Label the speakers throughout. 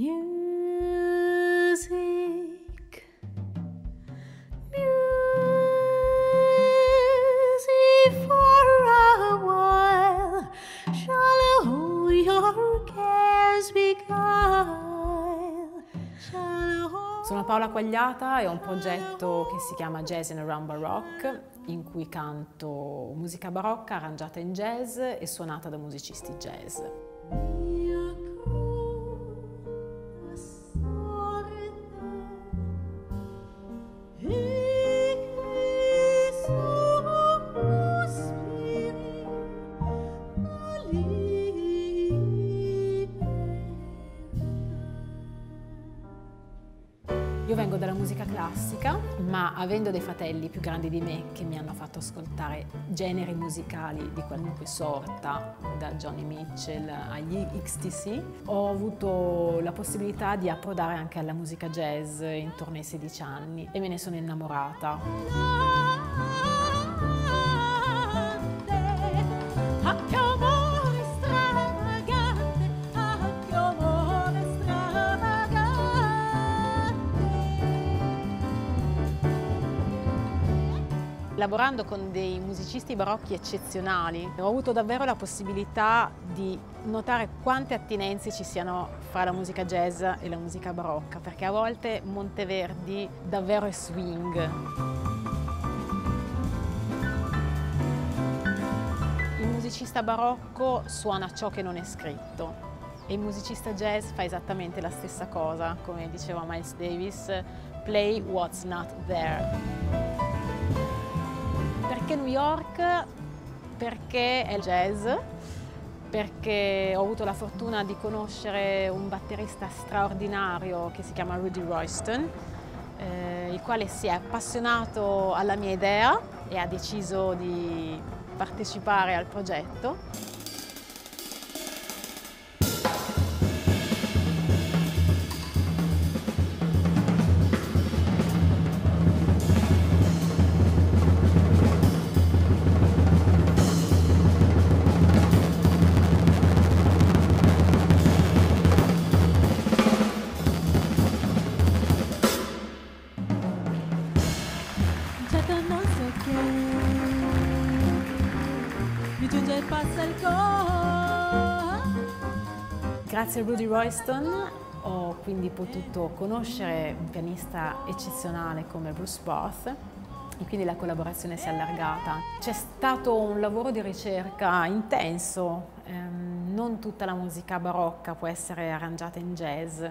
Speaker 1: Music. Music for a while shall all your cares beguile.
Speaker 2: Sono Paola Quagliata e ho un progetto che si chiama Jazz in a Rumba Rock in cui canto musica barocca arrangiata in jazz e suonata da musicisti jazz. Io vengo dalla musica classica, ma avendo dei fratelli più grandi di me che mi hanno fatto ascoltare generi musicali di qualunque sorta, da Johnny Mitchell agli XTC, ho avuto la possibilità di approdare anche alla musica jazz intorno ai 16 anni e me ne sono innamorata. Lavorando con dei musicisti barocchi eccezionali, ho avuto davvero la possibilità di notare quante attinenze ci siano fra la musica jazz e la musica barocca, perché a volte Monteverdi davvero è swing. Il musicista barocco suona ciò che non è scritto e il musicista jazz fa esattamente la stessa cosa, come diceva Miles Davis, play what's not there. Perché New York? Perché è jazz, perché ho avuto la fortuna di conoscere un batterista straordinario che si chiama Rudy Royston, eh, il quale si è appassionato alla mia idea e ha deciso di partecipare al progetto.
Speaker 1: Non so che mi giunge e passa il cuore.
Speaker 2: Grazie a Rudy Royston ho quindi potuto conoscere un pianista eccezionale come Bruce Barth e quindi la collaborazione si è allargata. C'è stato un lavoro di ricerca intenso, ehm, non tutta la musica barocca può essere arrangiata in jazz.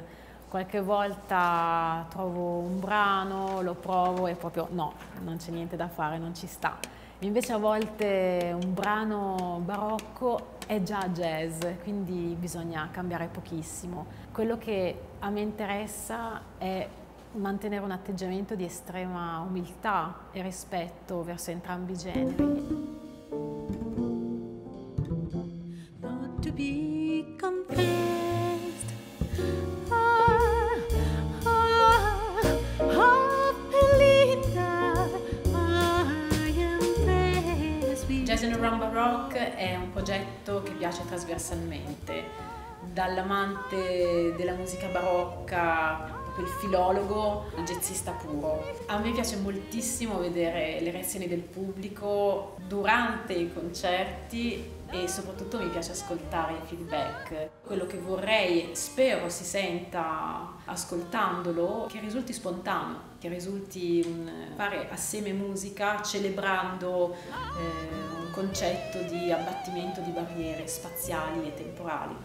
Speaker 2: Qualche volta trovo un brano, lo provo e proprio no, non c'è niente da fare, non ci sta. Invece a volte un brano barocco è già jazz, quindi bisogna cambiare pochissimo. Quello che a me interessa è mantenere un atteggiamento di estrema umiltà e rispetto verso entrambi i generi. Rumba Rock è un progetto che piace trasversalmente, dall'amante della musica barocca, il filologo, jazzista puro. A me piace moltissimo vedere le reazioni del pubblico durante i concerti e soprattutto mi piace ascoltare i feedback. Quello che vorrei, spero si senta ascoltandolo, che risulti spontaneo, che risulti un fare assieme musica celebrando eh, un concetto di abbattimento di barriere spaziali e temporali.